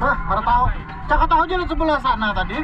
Bah, ada tahu. Cakap tahu jalan sebelah sana tadi.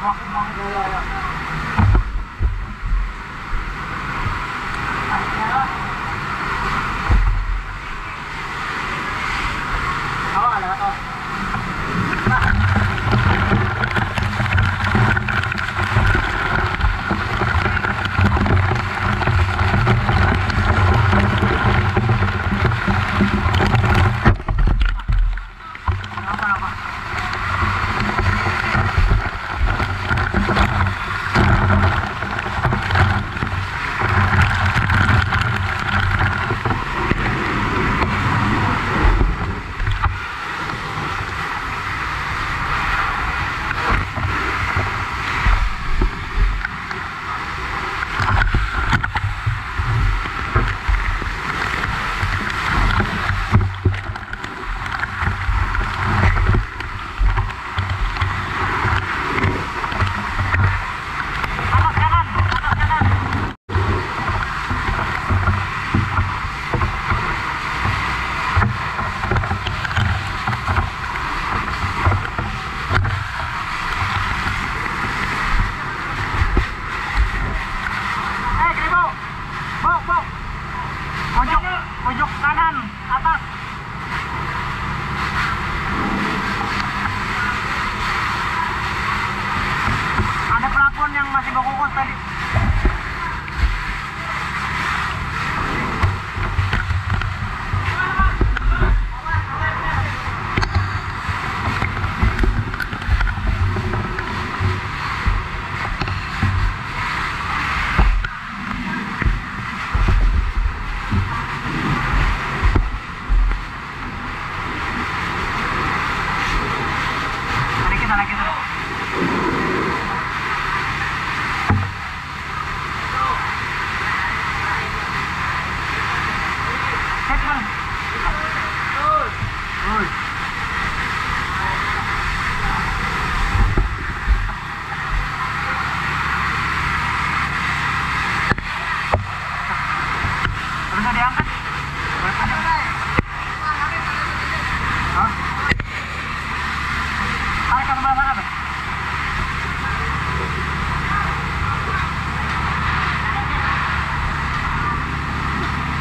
好好好好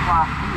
o'clock.